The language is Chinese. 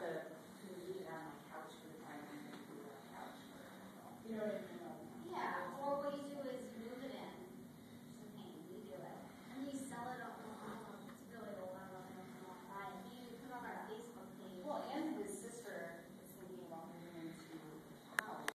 对